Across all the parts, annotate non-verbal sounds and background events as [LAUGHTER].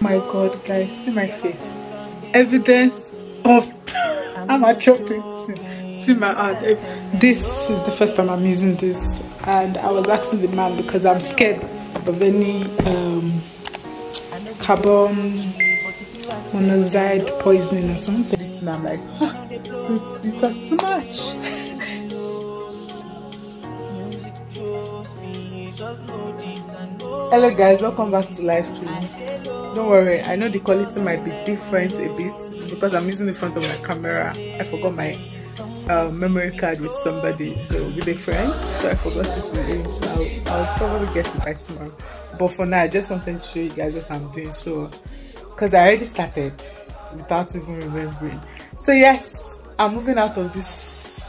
my god guys see my face. Evidence of [LAUGHS] i'm a chopping see my hand this is the first time i'm using this and i was asking the man because i'm scared of any um, carbon monoxide poisoning or something. And i'm like huh, it's, it's too much. [LAUGHS] Hello guys welcome back to life don't worry i know the quality might be different a bit because i'm using the front of my camera. I forgot my uh, memory card with somebody so with a friend so i forgot it with him. So I'll, I'll probably get it by tomorrow. But for now i just wanted to show you guys what i'm doing so because i already started without even remembering. So yes i'm moving out of this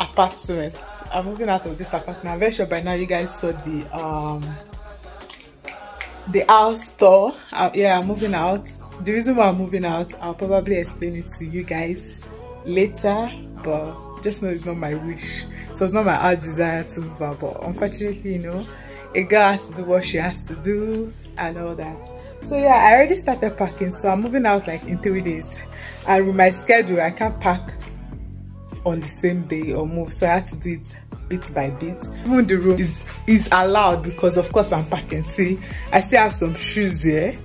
apartment. I'm moving out of this apartment. I'm very sure by now you guys saw the um the house tour. Uh, yeah i'm moving out. The reason why i'm moving out i'll probably explain it to you guys later but just know it's not my wish. So it's not my heart desire to move out but unfortunately you know a girl has to do what she has to do and all that. So yeah i already started packing so i'm moving out like in three days. And with my schedule i can't pack on the same day or move so i had to do it bit by bit. Even the room is is allowed because of course i'm packing. See i still have some shoes here.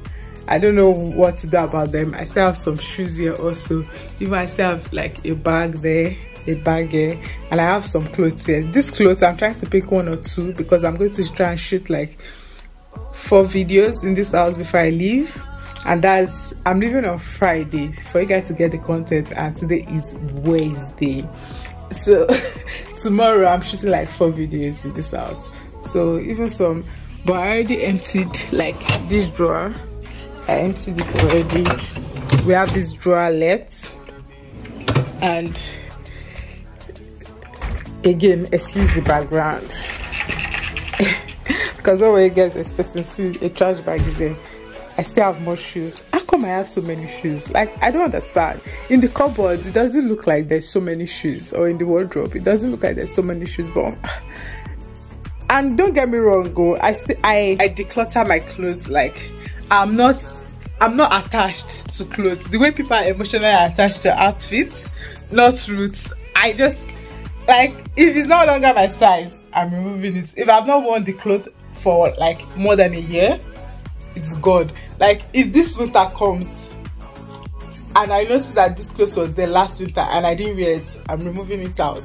I don't know what to do about them. I still have some shoes here also. Even i still have like a bag there a bag here and i have some clothes here. These clothes i'm trying to pick one or two because i'm going to try and shoot like four videos in this house before i leave. And that's i'm leaving on friday for you guys to get the content. And today is wednesday so [LAUGHS] tomorrow i'm shooting like four videos in this house. So even some but i already emptied like this drawer. I emptied it already. We have this drawer left. And again excuse the background. [LAUGHS] Because were you guys expecting? See a trash bag is there. I still have more shoes. [LAUGHS] Come I have so many shoes? Like, I don't understand. In the cupboard, it doesn't look like there's so many shoes. Or in the wardrobe, it doesn't look like there's so many shoes. But, [SIGHS] and don't get me wrong, go. I, I, I declutter my clothes. Like, I'm not, I'm not attached to clothes. The way people are emotionally attached to outfits, not roots. I just, like, if it's no longer my size, I'm removing it. If I've not worn the clothes for like more than a year, it's gone like if this winter comes and i noticed that this clothes was there last winter and i didn't wear it i'm removing it out.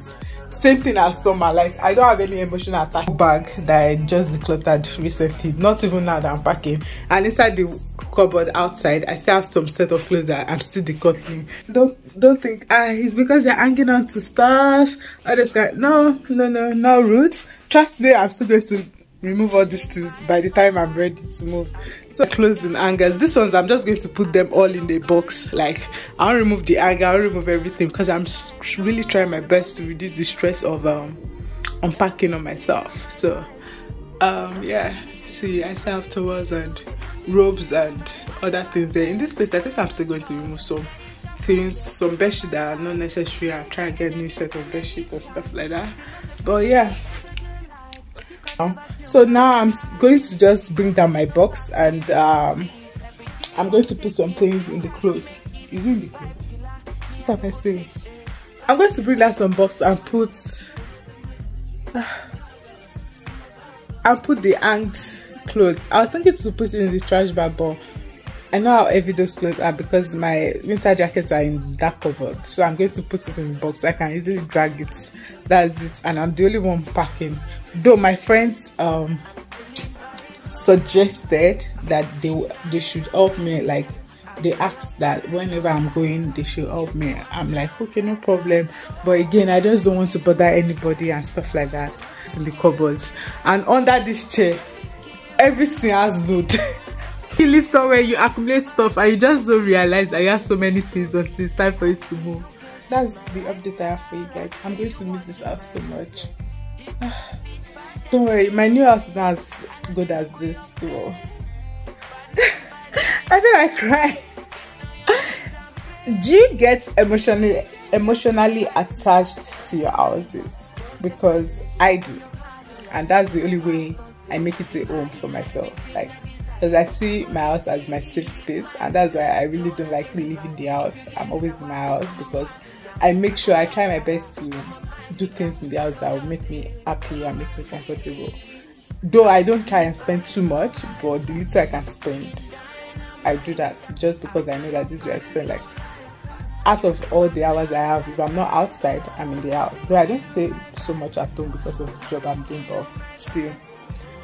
Same thing as summer. Like i don't have any emotional attachment bag that i just decluttered recently. Not even now that i'm packing. And inside the cupboard outside i still have some set of clothes that i'm still decluttering. Don't don't think ah it's because they're hanging on to stuff. I just got no no no no roots. Trust me i'm still going to remove all these things by the time i'm ready to move. So closed in hangers. This ones i'm just going to put them all in the box. Like i'll remove the anger, i'll remove everything because i'm really trying my best to reduce the stress of um unpacking on myself. So um yeah. See i still have towels and robes and other things there. In this place i think i'm still going to remove some things some bedsheets that are not necessary. I'll try and get a new set of bedsheets and stuff like that. But yeah so now i'm going to just bring down my box and um, i'm going to put some things in the clothes is in the clothes what i say i'm going to bring down some box and put uh, [SIGHS] and put the hanged clothes i was thinking to put it in the trash bag but I know how heavy those clothes are because my winter jackets are in that cupboard. So I'm going to put it in the box so I can easily drag it. That's it. And I'm the only one packing. Though my friends um suggested that they they should help me like they asked that whenever I'm going they should help me. I'm like okay no problem. But again I just don't want to bother anybody and stuff like that. It's in the cupboards. And under this chair everything has load. [LAUGHS] you live somewhere you accumulate stuff and you just don't realize that you have so many things until it's time for you to move that's the update i have for you guys. I'm going to miss this house so much. [SIGHS] Don't worry my new house is not as good as this so. [LAUGHS] I feel like cry [LAUGHS] do you get emotionally emotionally attached to your houses? Because i do. And that's the only way i make it a home for myself. Like because I see my house as my safe space, and that's why I really don't like leaving the house. I'm always in my house because I make sure I try my best to do things in the house that will make me happy and make me comfortable. Though I don't try and spend too much, but the little I can spend, I do that just because I know that this way I spend like out of all the hours I have, if I'm not outside, I'm in the house. Though I don't stay so much at home because of the job I'm doing, but still.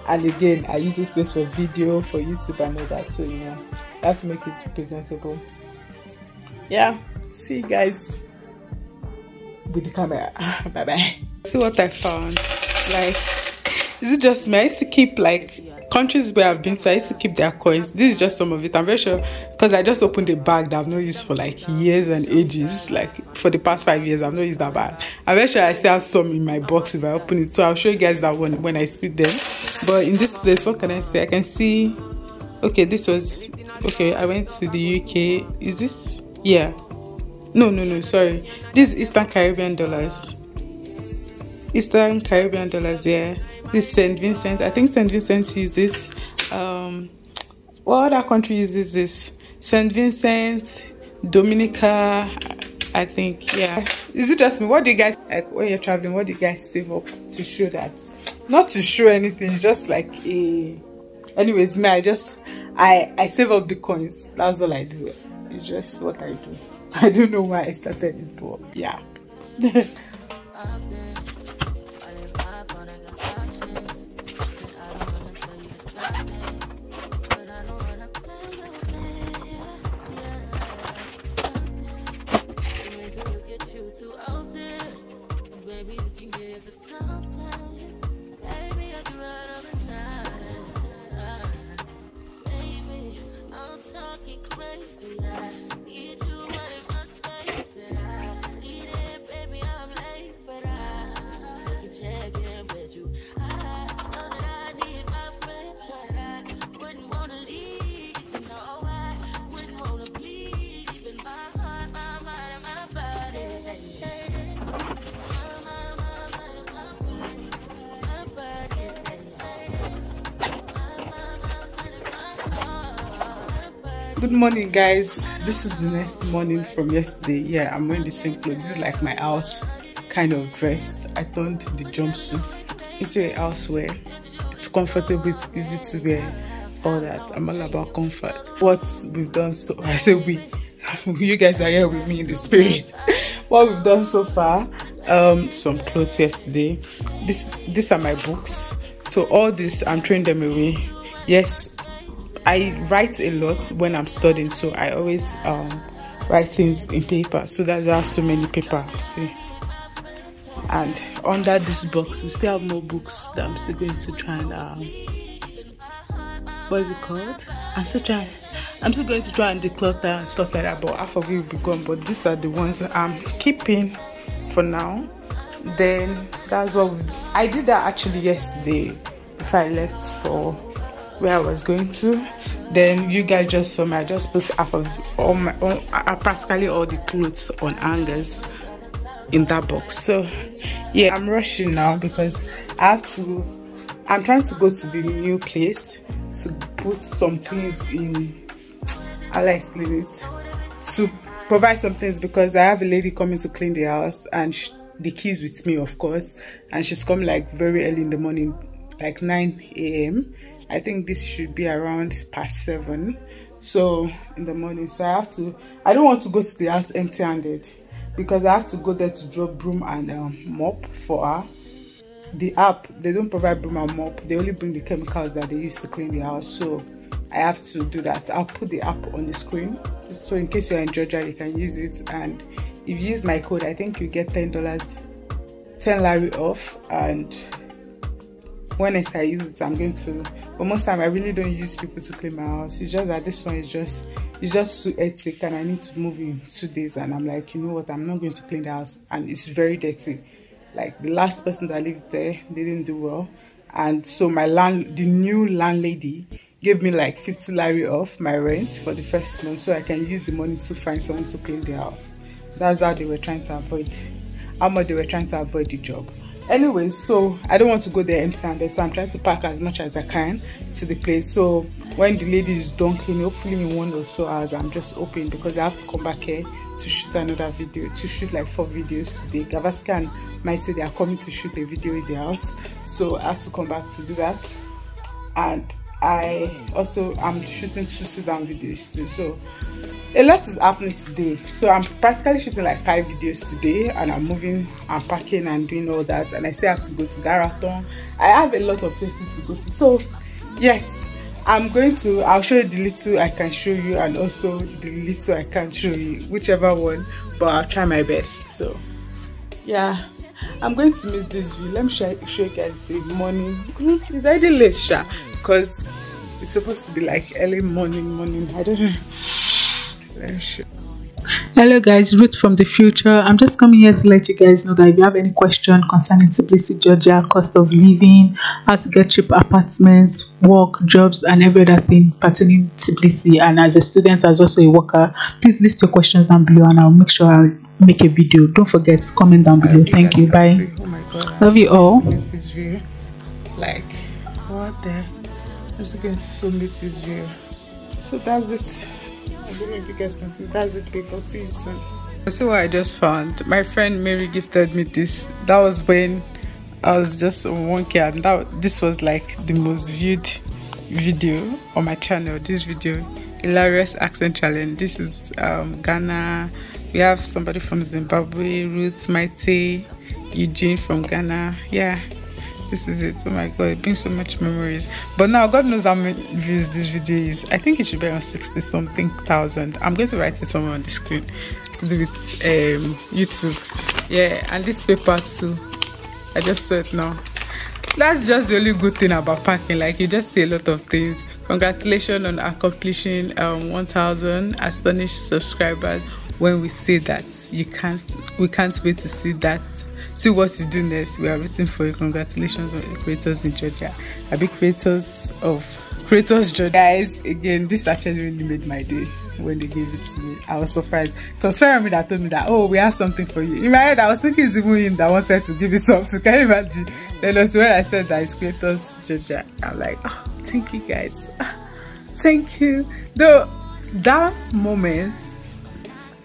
And again, I use this place for video, for YouTube, and all that. So, you know, that's make it presentable. Yeah, see you guys with the camera. [LAUGHS] bye bye. See what I found. Like, is it just me? I used to keep like countries where I've been to, I used to keep their coins. This is just some of it. I'm very sure because I just opened a bag that I've not used for like years and ages. Like for the past five years, I've not used that bag. I'm very sure I still have some in my box if I open it. So I'll show you guys that one when I see them. But in this place, what can I say? I can see. Okay, this was okay. I went to the UK. Is this? Yeah. No, no, no. Sorry. This Eastern Caribbean dollars. Eastern Caribbean dollars. Yeah this St. Vincent. I think St. Vincent uses um what other country uses this? St. Vincent, Dominica, I think, yeah. Is it just me? What do you guys like when you're traveling? What do you guys save up to show that? Not to show anything, just like a anyways, me, I just I I save up the coins. That's all I do. It's just what I do. [LAUGHS] I don't know why I started it, but yeah. [LAUGHS] good morning guys. This is the next morning from yesterday. Yeah i'm wearing the same clothes. This is like my house kind of dress. I turned the jumpsuit into a housewear it's comfortable it's easy to wear all that. I'm all about comfort. What we've done so [LAUGHS] i say we [LAUGHS] you guys are here with me in the spirit. [LAUGHS] What we've done so far um some clothes yesterday. This these are my books. So all this i'm throwing them away. Yes I write a lot when I'm studying, so I always um, write things in paper. So that's why so many papers. See? And under this box, we still have more books that I'm still going to try and um, what is it called? I'm still trying. I'm still going to try and declutter and stuff like that, but half of it will be gone. But these are the ones I'm keeping for now. Then that's what I did that actually yesterday before I left for where I was going to. Then you guys just saw me. I just put half of all my, all, uh, practically all the clothes on hangers in that box. So yeah, I'm rushing now because I have to. I'm trying to go to the new place to put some things in. I'll explain it. To provide some things because I have a lady coming to clean the house and the keys with me, of course, and she's coming like very early in the morning, like 9 a.m I think this should be around past seven. So in the morning, so I have to. I don't want to go to the house empty-handed because I have to go there to drop broom and um, mop for her. The app they don't provide broom and mop. They only bring the chemicals that they use to clean the house. So I have to do that. I'll put the app on the screen so in case you're in Georgia, you can use it. And if you use my code, I think you get ten dollars, ten lari off and when I use it, I'm going to. But most time, I really don't use people to clean my house. It's just that this one is just it's just too hectic, and I need to move in two days. And I'm like, you know what? I'm not going to clean the house, and it's very dirty. Like the last person that lived there, they didn't do well, and so my land, the new landlady, gave me like 50 lari off my rent for the first month, so I can use the money to find someone to clean the house. That's how they were trying to avoid, how much they were trying to avoid the job anyways so i don't want to go there empty handed so i'm trying to pack as much as i can to the place. So when the lady is cleaning hopefully in one or so hours i'm just hoping because i have to come back here to shoot another video to shoot like four videos today. Gavascan might say they are coming to shoot a video in the house so i have to come back to do that. And i also am shooting two sit down videos too. So a lot is happening today. So i'm practically shooting like five videos today and i'm moving and packing and doing all that. And i still have to go to Daraton. i have a lot of places to go to. So yes i'm going to i'll show you the little i can show you and also the little i can't show you whichever one but i'll try my best. So yeah i'm going to miss this view. Let me show, show you guys the morning. Hmm, it's already late sha because it's supposed to be like early morning morning i don't know Hello guys, Ruth from the future. I'm just coming here to let you guys know that if you have any question concerning Tbilisi, Georgia, cost of living, how to get cheap apartments, work, jobs, and every other thing pertaining to Tbilisi, and as a student, as also a worker, please list your questions down below and I'll make sure I'll make a video. Don't forget, comment down below. Thank you. Bye. Oh my God, Love you all. Like, what the? I'm just going to miss this view. So that's it. I don't know if you guys can see. That's it, people. See you soon. See what I just found. My friend Mary gifted me this. That was when I was just on 1k, and that this was like the most viewed video on my channel. This video, hilarious accent challenge. This is um, Ghana. We have somebody from Zimbabwe, Ruth Mighty, Eugene from Ghana. Yeah, this is it. Oh my god it brings so much memories. But now god knows how many views this video is. I think it should be on 60 something thousand. I'm going to write it somewhere on the screen with um, youtube. Yeah and this paper too. I just saw it now that's just the only good thing about packing. Like you just see a lot of things. Congratulations on accomplishing um 1000 astonished subscribers. When we say that you can't we can't wait to see that see what you do next. We are waiting for you. Congratulations on the creators in Georgia. A big creators of creators Georgia. Guys, again, this actually really made my day when they gave it to me. I was surprised. So me that told me that, oh, we have something for you. In my head, I was thinking it's even him that wanted to give me something. Can you imagine? Then when I said that it's creators Georgia, I'm like, oh, thank you guys. Ah, thank you. Though that moment,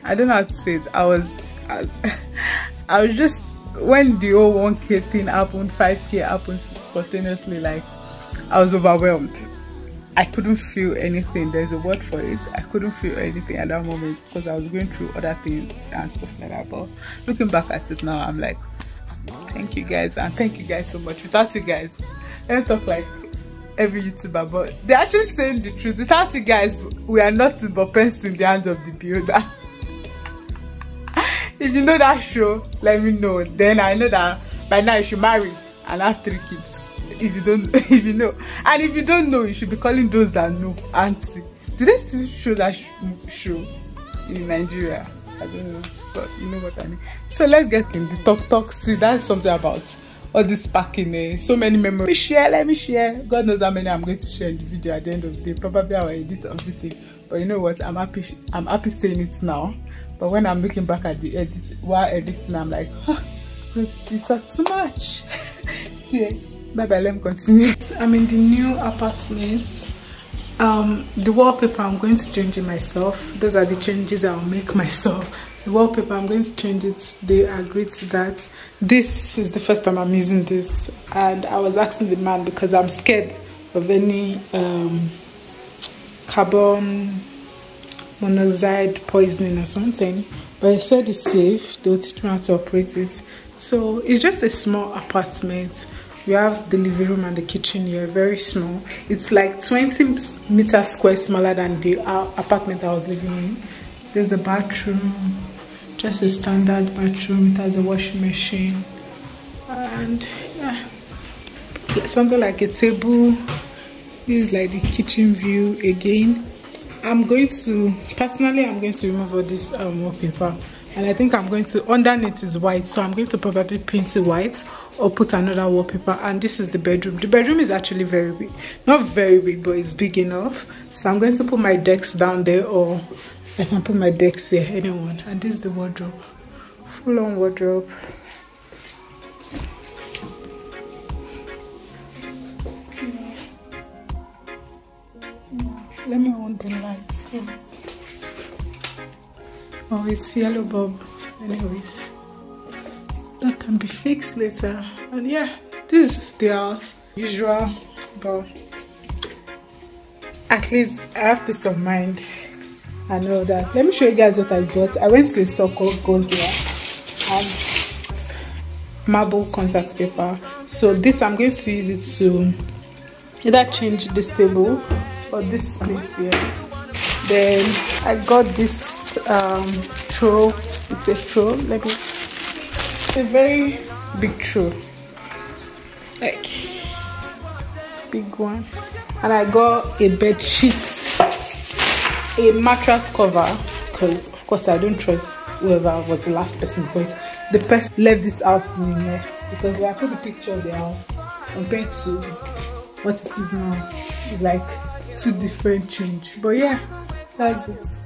I don't know how to say it. I was, I, [LAUGHS] I was just when the whole 1k thing happened 5k happened spontaneously like i was overwhelmed. I couldn't feel anything. There's a word for it. I couldn't feel anything at that moment because i was going through other things and stuff like that. But looking back at it now i'm like thank you guys. And thank you guys so much. Without you guys i don't talk like every youtuber but they're actually saying the truth. Without you guys we are nothing but pens in the hands of the builder if you know that show let me know. Then i know that by now you should marry and have three kids. If you don't [LAUGHS] if you know. And if you don't know you should be calling those that know auntie. Do they still show that sh show in nigeria? I don't know but you know what i mean. So let's get in the talk talk see that's something about all this packing eh? So many memories. Let me share let me share. God knows how many i'm going to share in the video at the end of the day. Probably i'll edit everything but you know what? I'm happy i'm happy saying it now but when i'm looking back at the edit while editing i'm like huh, you talk too much. [LAUGHS] Yeah. Bye bye let me continue. I'm in the new apartment. Um the wallpaper i'm going to change it myself. Those are the changes i'll make myself. The wallpaper i'm going to change it. They agreed to that. This is the first time i'm using this. And i was asking the man because i'm scared of any um carbon monoxide poisoning or something but he said it's safe they'll teach me how to operate it. So it's just a small apartment. We have the living room and the kitchen here very small. It's like 20 meters square smaller than the uh, apartment i was living in. There's the bathroom just a standard bathroom it has a washing machine and yeah something like a table. This is like the kitchen view again i'm going to personally i'm going to remove all this um, wallpaper and i think i'm going to underneath is white so i'm going to probably paint it white or put another wallpaper and this is the bedroom. The bedroom is actually very big. Not very big but it's big enough. So i'm going to put my decks down there or i can put my decks there anyone. And this is the wardrobe. Full-on wardrobe let me on the light. So. oh it's yellow bulb anyways. That can be fixed later. And yeah this is the house. Usual but at least i have peace of mind. I know that. Let me show you guys what i got. I went to a store called gold and marble contact paper. So this i'm going to use it to either change this table or this place here. Then i got this um throw it's a throw like it's a very big throw like big one. And i got a bed sheet a mattress cover because of course i don't trust whoever was the last person because the person left this house in a mess because i put the picture of the house compared to what it is now. It's like two different change. But yeah that's it.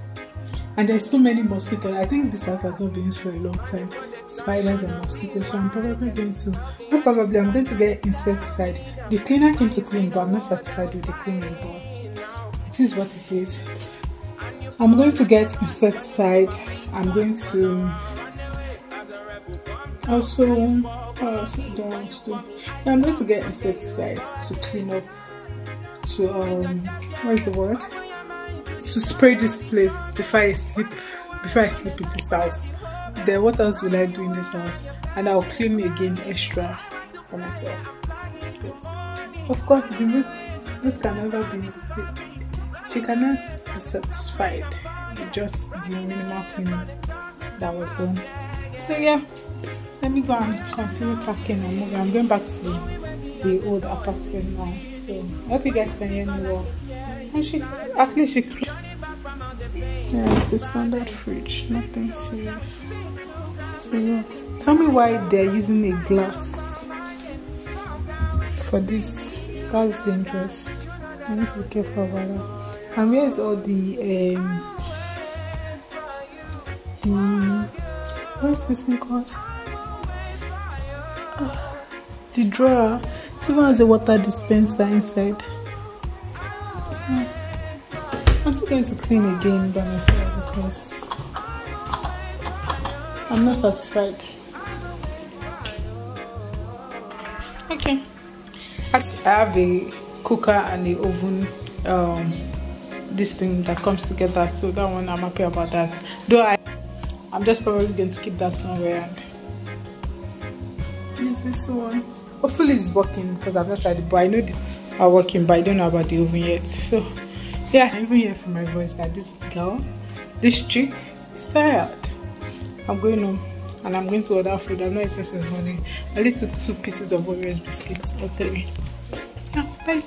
And there's so many mosquitoes. I think this house has not been used for a long time. Spiders and mosquitoes so i'm probably going to not probably i'm going to get insecticide. The cleaner came to clean but i'm not satisfied with the cleaning but it is what it is. I'm going to get insecticide. I'm going to also i'm going to get insecticide to clean up to um what's the word? To spray this place before i sleep before i sleep in this house. Then what else will i do in this house? And i'll clean again extra for myself. Of course the root root can never be she cannot be satisfied with just the minimal cleaning that was done. So yeah let me go and continue packing and moving i'm going back to the old apartment now so i hope you guys can hear me well. And she least she yeah it's a standard fridge nothing serious. So yeah tell me why they're using a glass for this. That's dangerous. I need to be careful about that. And where is all the um the what's this thing called? The drawer it even has a water dispenser inside. So i'm still going to clean again by myself because i'm not satisfied. Okay. I have a cooker and a oven um this thing that comes together. So that one i'm happy about that. Though i i'm just probably going to keep that somewhere and use this one hopefully it's working because i've not tried it but i know they are working but i don't know about the oven yet. So yeah i even hear from my voice that this girl this chick is tired. I'm going home and i'm going to order food. I'm not eating since morning. I only took two pieces of oreos biscuits or three. Yeah bye.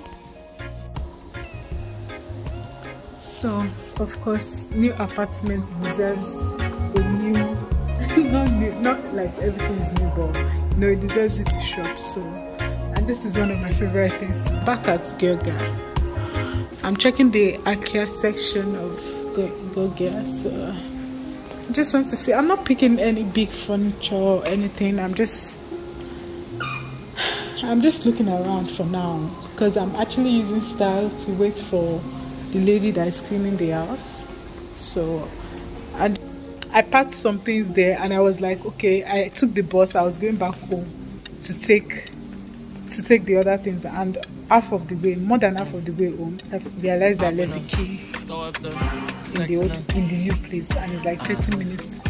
So of course new apartment deserves a new [LAUGHS] not new not like everything is new but know it deserves it to shop so. And this is one of my favorite things. Back at Georgia I'm checking the IKEA section of Georgia so. I just want to see. I'm not picking any big furniture or anything. I'm just I'm just looking around for now because I'm actually using style to wait for the lady that is cleaning the house. So I packed some things there and I was like okay I took the bus I was going back home to take to take the other things and half of the way more than half of the way home I realized I left the keys in the old in the new place and it's like 30 minutes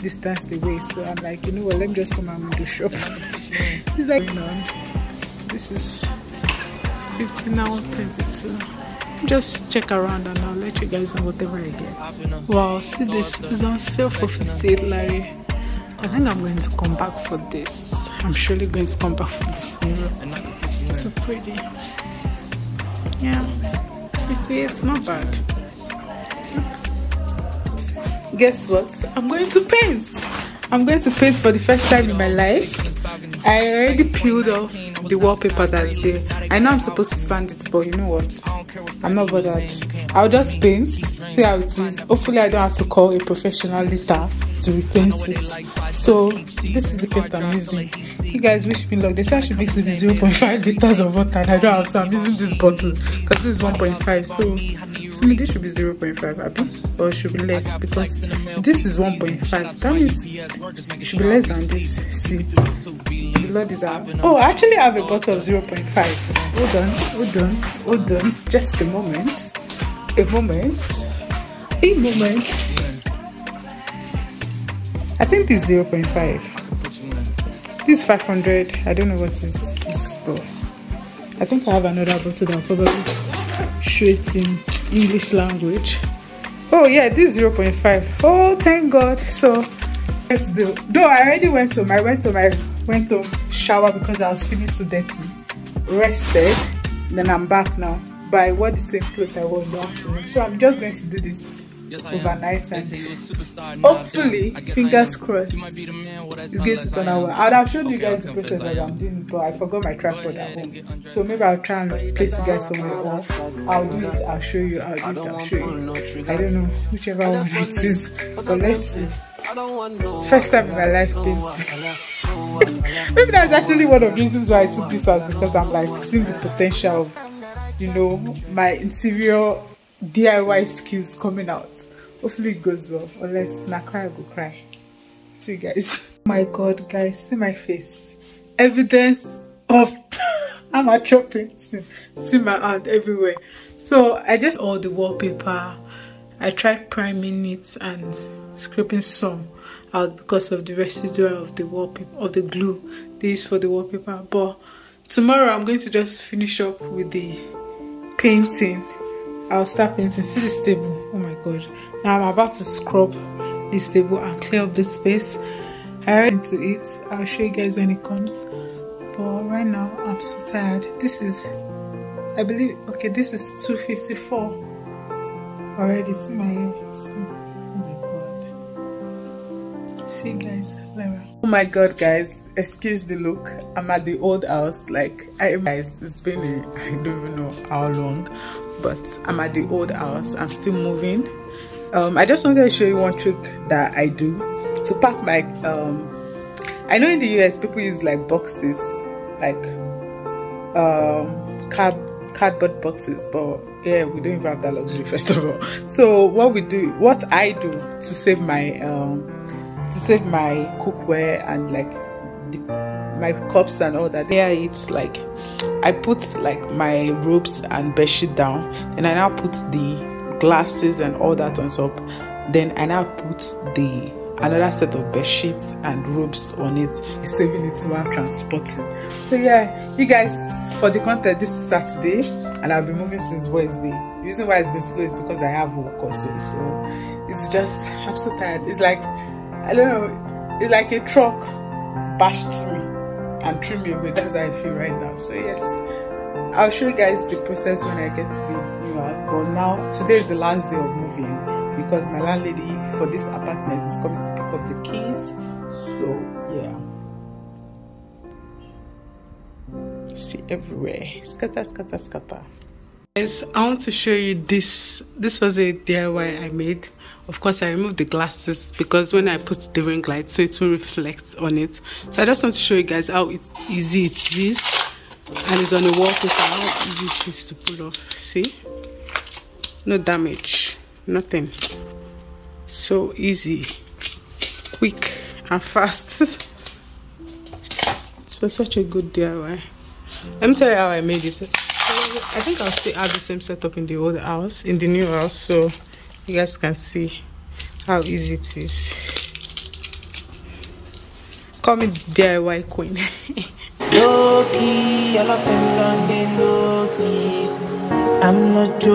distance away. So I'm like you know what let me just come and do shop [LAUGHS] it's like no, this is 15 now 22 just check around and I'll let you guys know whatever I get. Wow, see this is on sale for 58 lari. I think I'm going to come back for this. I'm surely going to come back for this mirror. It's so pretty. Yeah, 58, not bad. Guess what? I'm going to paint. I'm going to paint for the first time in my life. I already peeled off the wallpaper that's there. I know I'm supposed to sand it, but you know what? I'm not bothered. I'll just paint, see how it is. Hopefully I don't have to call a professional later to repaint it. So this is the paint I'm using. You guys wish me luck. They say I should mix it with 0.5 liters of water and I don't have so I'm using this bottle because this is 1.5 so this should be 0.5 or should be less because this is 1.5 that means it should be less than this. See the lord is out oh i actually have a bottle of 0.5 hold on hold on hold on. Just a moment. A moment. A moment. I think this 0.5 this is 500 i don't know what is this but i think i have another bottle that I'll probably show it in english language. Oh yeah this 0.5 oh thank god. So let's do. Though i already went home. I went home. I went to shower because i was feeling so dirty. Rested. Then i'm back now. But i wore the same clothes i wore in the afternoon. So i'm just going to do this overnight and hopefully fingers crossed it's going to turn out well i would have showed you guys the process that i'm doing but i forgot my tripod at home. So maybe i'll try and place you guys somewhere else. I'll do it i'll show you i'll do it i'll show you. I don't know whichever one it is So let's see. First time in my life painting [LAUGHS] maybe that's actually one of the reasons why i took this out because i'm like seeing the potential of you know my interior diy skills coming out. Hopefully it goes well. Unless na cry I go cry. See you guys. Oh [LAUGHS] my god guys see my face. Evidence of [LAUGHS] I'm a painting. See my hand everywhere. So i just all the wallpaper. I tried priming it and scraping some out because of the residue of the wallpaper of the glue. This for the wallpaper. But tomorrow i'm going to just finish up with the painting i'll start painting see this table oh my god. Now i'm about to scrub this table and clear up this space. I already into it i'll show you guys when it comes. But right now i'm so tired. This is i believe okay this is 254 already. See my see see guys Lara. oh my god guys. Excuse the look. I'm at the old house. Like i guys it's been a, i don't even know how long but i'm at the old house. I'm still moving. Um, i just wanted to show you one trick that i do to pack my um, i know in the us people use like boxes like um card cardboard boxes but yeah we don't even have that luxury [LAUGHS] first of all. So what we do what i do to save my um to save my cookware and like the, my cups and all that. There it's like i put like my robes and bedsheet down. And i now put the glasses and all that on top. Then i now put the another set of bed sheets and robes on it. Saving it while transporting. So yeah you guys for the content this is saturday and i've been moving since wednesday. The reason why it's been slow is because i have work also. So it's just i'm so tired. It's like i don't know it's like a truck bashed me and threw me away. That's how i feel right now. So yes i'll show you guys the process when i get to the new house. But now today is the last day of moving because my landlady for this apartment is coming to pick up the keys. So yeah. See everywhere. Scatter scatter scatter. Guys i want to show you this. This was a diy i made of course i removed the glasses because when i put the ring light so it will reflect on it. So i just want to show you guys how it, easy it is. And it's on a wallpaper how easy it is to pull off. See? No damage nothing. So easy quick and fast. [LAUGHS] It was such a good diy let me tell you how i made it. I think i'll still have the same setup in the old house in the new house so you guys can see how easy it is. Call me diy queen. [LAUGHS] All of them.